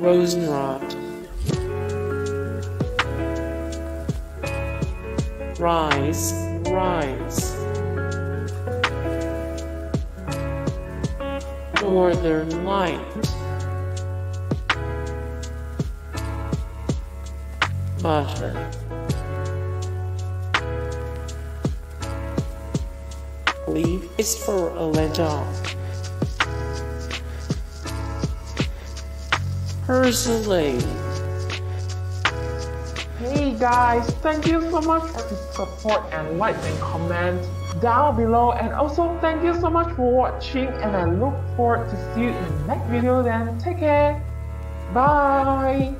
Rosenrot. Reise, Reise. Northern Light. Mutter. Leave is for a let off. Ursula. Hey guys, thank you so much for the support and like and comment down below and also thank you so much for watching and I look forward to see you in the next video then take care bye